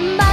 Bye.